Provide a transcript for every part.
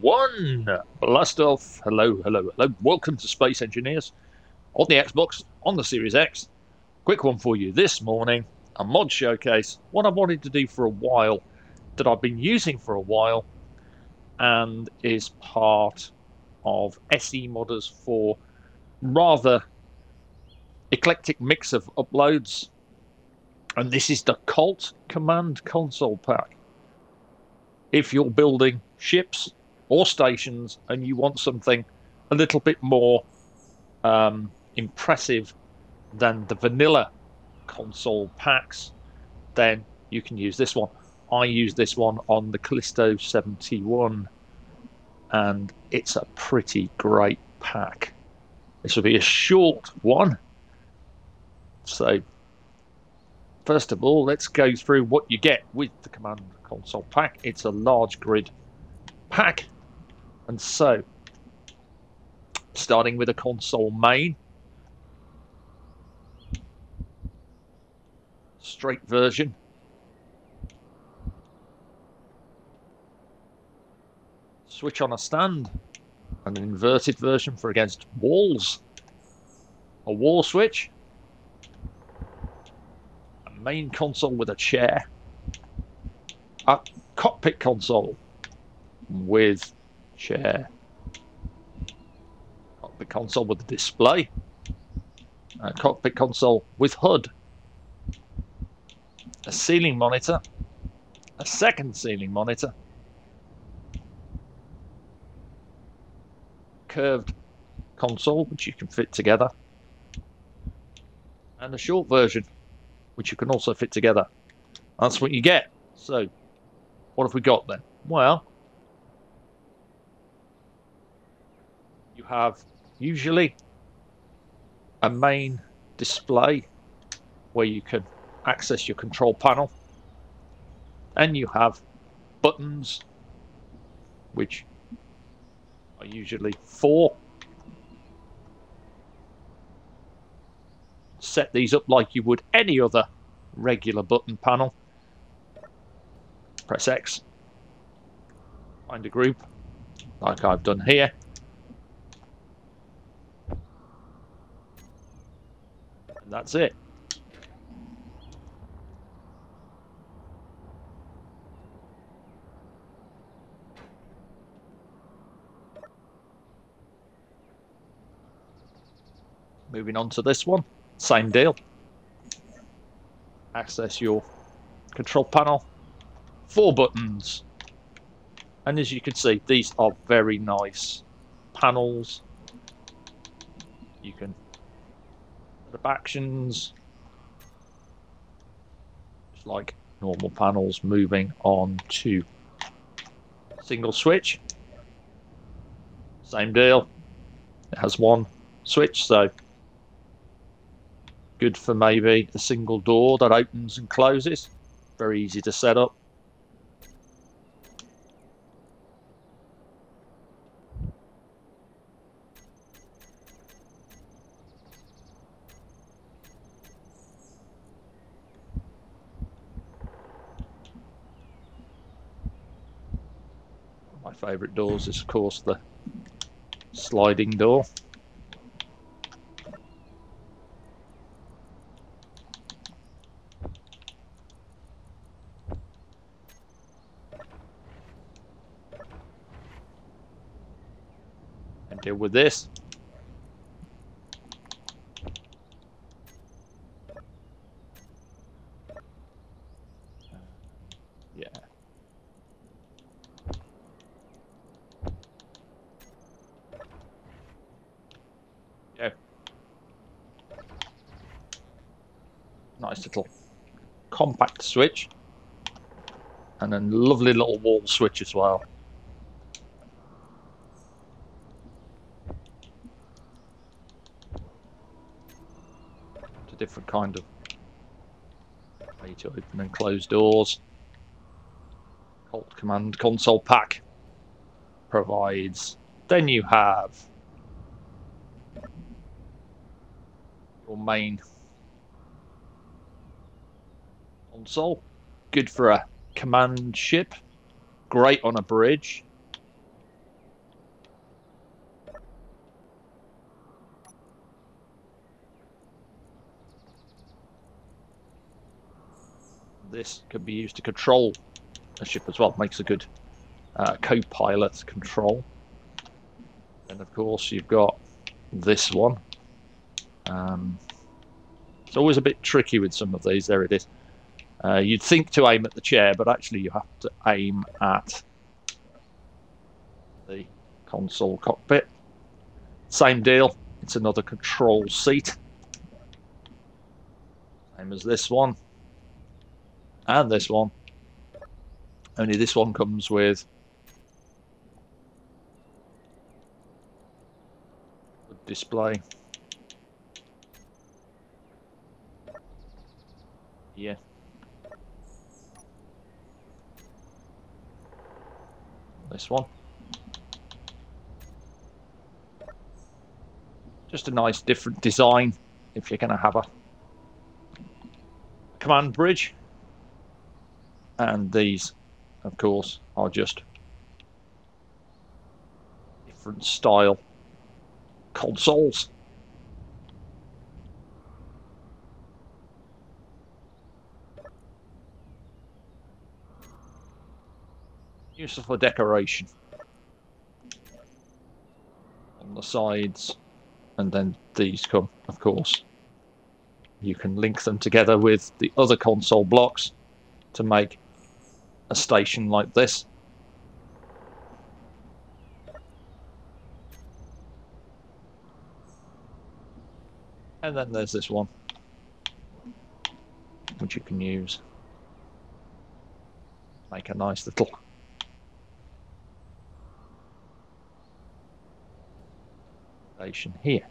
one. Blast off. Hello, hello, hello. Welcome to Space Engineers on the Xbox, on the Series X. Quick one for you this morning a mod showcase. What I've wanted to do for a while, that I've been using for a while, and is part of SE modders for rather eclectic mix of uploads. And this is the Kolt Command Console Pack. If you're building ships or stations and you want something a little bit more um, impressive than the vanilla console packs, then you can use this one. I use this one on the Callisto 71, and it's a pretty great pack. This will be a short one. So, first of all, let's go through what you get with the Command Console pack. It's a large grid pack, and so, starting with a console main, straight version. Switch on a stand, and an inverted version for against walls, a wall switch, a main console with a chair, a cockpit console with chair, cockpit console with a display, a cockpit console with HUD a ceiling monitor, a second ceiling monitor, curved console which you can fit together, and a short version which you can also fit together. That's what you get. So, what have we got then? Well, have usually a main display where you can access your control panel. And you have buttons, which are usually four. Set these up like you would any other regular button panel. Press X. Find a group, like I've done here. That's it. Moving on to this one, same deal. Access your control panel, four buttons. And as you can see, these are very nice panels. You can the actions, just like normal panels moving on to single switch. Same deal. It has one switch, so Good for maybe a single door that opens and closes. Very easy to set up. My favourite doors is of course the sliding door. And deal with this. Yeah. Yeah. Nice little compact switch. And then lovely little wall switch as well. It's A different kind of way to open and close doors. Kolt Command Console Pack provides. Then you have your main console, good for a command ship, great on a bridge. This could be used to control a ship as well. Makes a good uh, co-pilot control. And of course, you've got this one. Um, it's always a bit tricky with some of these. There it is. Uh, you'd think to aim at the chair, but actually you have to aim at the console cockpit. Same deal. It's another control seat. Same as this one. And this one. Only this one comes with display. Yeah. This one. Just a nice different design if you're going to have a command bridge. And these, of course, are just different style consoles. Useful for decoration on the sides and then these come, of course. You can link them together with the other console blocks to make a station like this. And then there's this one, which you can use. Make a nice little station here.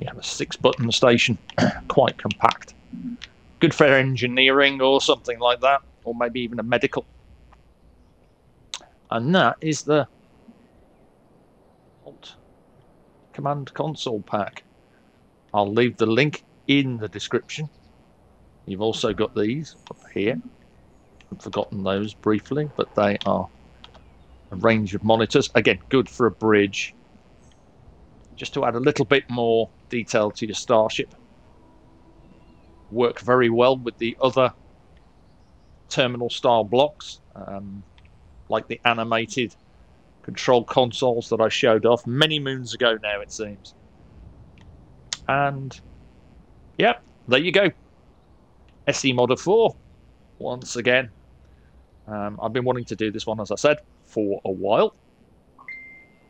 You have a six button station, quite compact. Good for engineering or something like that, or maybe even a medical. And that is the Kolt Command Console pack. I'll leave the link in the description. You've also got these up here. I've forgotten those briefly, but they are a range of monitors. Again, good for a bridge. Just to add a little bit more detail to your Starship. Work very well with the other terminal style blocks, um, like the animated control consoles that I showed off many moons ago now, it seems. And, yeah, there you go. SE Modder 4, once again. Um, I've been wanting to do this one, as I said, for a while.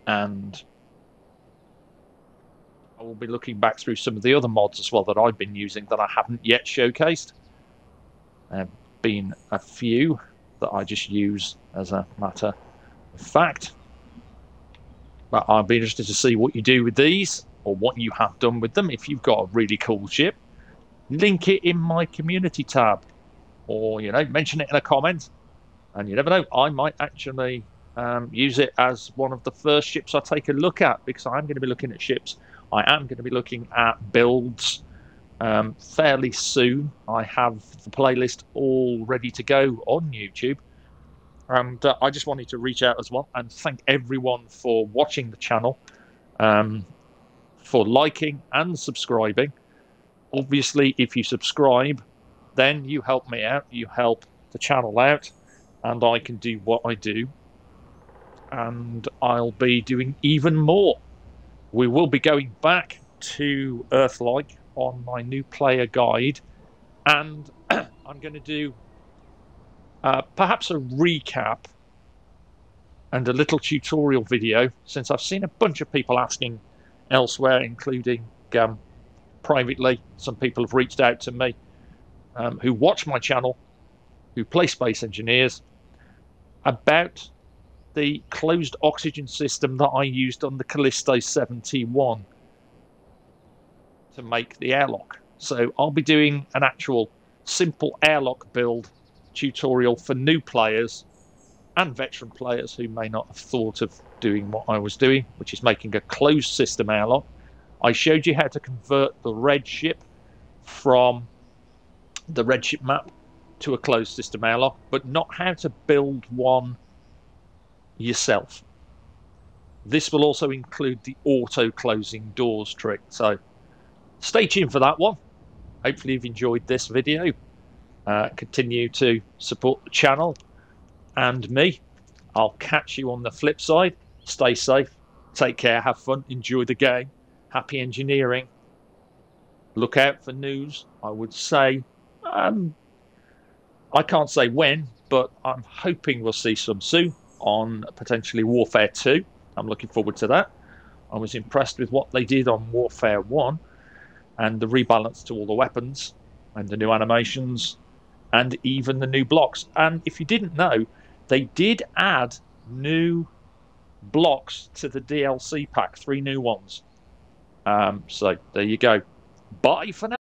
And I will be looking back through some of the other mods as well that I've been using that I haven't yet showcased. There have been a few that I just use as a matter of fact. But I'd be interested to see what you do with these or what you have done with them. If you've got a really cool ship, link it in my community tab or, you know, mention it in a comment. And you never know, I might actually um, use it as one of the first ships I take a look at because I'm going to be looking at ships. I am going to be looking at builds um, fairly soon. I have the playlist all ready to go on YouTube. And uh, I just wanted to reach out as well and thank everyone for watching the channel, um, for liking and subscribing. Obviously, if you subscribe, then you help me out, you help the channel out, and I can do what I do and I'll be doing even more. We will be going back to Earthlike on my new player guide, and I'm going to do uh, perhaps a recap and a little tutorial video since I've seen a bunch of people asking elsewhere, including um, privately. Some people have reached out to me um, who watch my channel, who play Space Engineers, about the closed oxygen system that I used on the Callisto 71 to make the airlock. So I'll be doing an actual simple airlock build tutorial for new players and veteran players who may not have thought of doing what I was doing, which is making a closed system airlock. I showed you how to convert the red ship from the red ship map to a closed system airlock, but not how to build one yourself. This will also include the auto closing doors trick. So stay tuned for that one. hopefully you've enjoyed this video. Uh, continue to support the channel and me. I'll catch you on the flip side. Stay safe, take care, have fun, enjoy the game. Happy engineering. Look out for news. I would say, um, I can't say when, but I'm hoping we'll see some soon on potentially Warfare 2. I'm looking forward to that. I was impressed with what they did on Warfare 1 and the rebalance to all the weapons and the new animations and even the new blocks. And if you didn't know, they did add new blocks to the DLC pack, three new ones. Um, so there you go. Bye for now.